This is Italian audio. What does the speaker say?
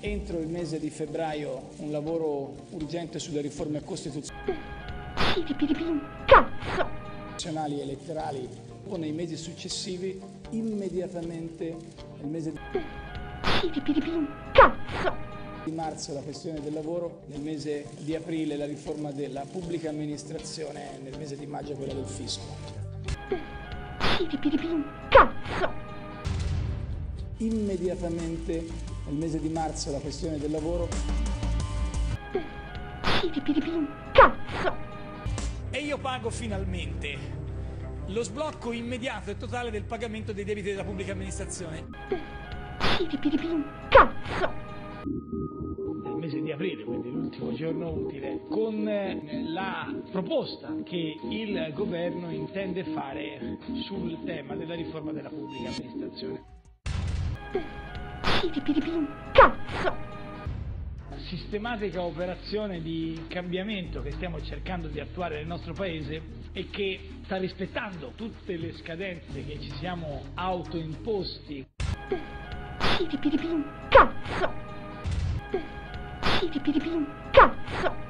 Entro il mese di febbraio un lavoro urgente sulle riforme costituzionali e elettorali o nei mesi successivi immediatamente nel mese di marzo la questione del lavoro, nel mese di aprile la riforma della pubblica amministrazione, nel mese di maggio quella del fisco. Cazzo! Immediatamente nel mese di marzo la questione del lavoro Cazzo! E io pago finalmente lo sblocco immediato e totale del pagamento dei debiti della pubblica amministrazione. Cazzo! nel mese di aprile, quindi l'ultimo giorno utile, con eh, la proposta che il governo intende fare sul tema della riforma della pubblica amministrazione. Cazzo! Sistematica operazione di cambiamento che stiamo cercando di attuare nel nostro paese e che sta rispettando tutte le scadenze che ci siamo autoimposti Cazzo! Cazzo!